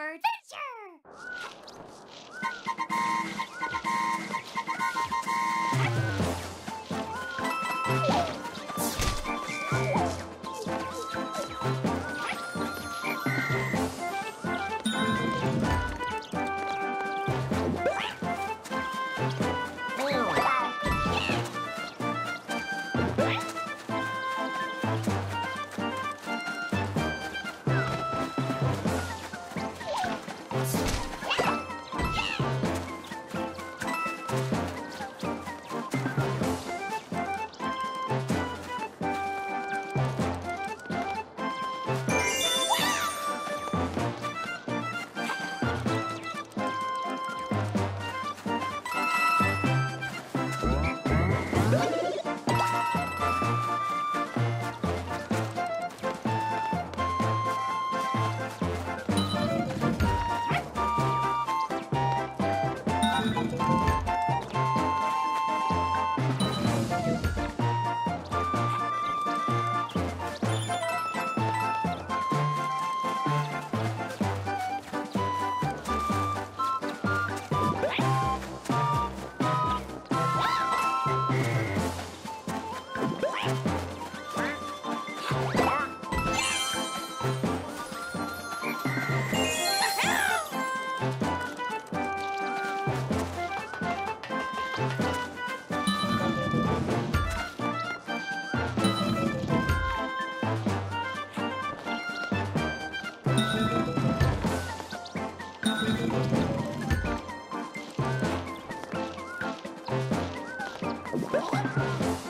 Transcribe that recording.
adventure! What?